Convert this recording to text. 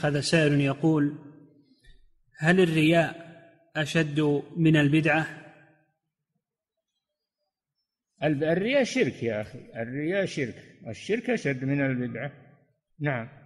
هذا سائل يقول هل الرياء أشد من البدعة؟ الرياء شرك يا أخي الرياء شرك. الشرك أشد من البدعة. نعم.